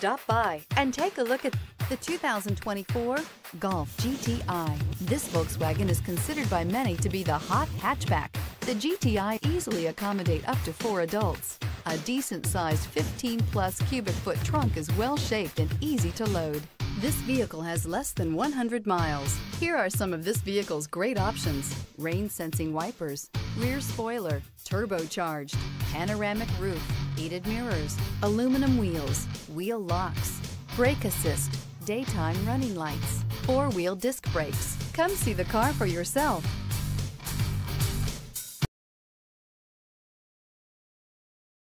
Stop by and take a look at the 2024 Golf GTI. This Volkswagen is considered by many to be the hot hatchback. The GTI easily accommodate up to four adults. A decent-sized 15-plus cubic foot trunk is well-shaped and easy to load. This vehicle has less than 100 miles. Here are some of this vehicle's great options. Rain sensing wipers, rear spoiler, turbocharged, panoramic roof, heated mirrors, aluminum wheels, wheel locks, brake assist, daytime running lights, four-wheel disc brakes. Come see the car for yourself.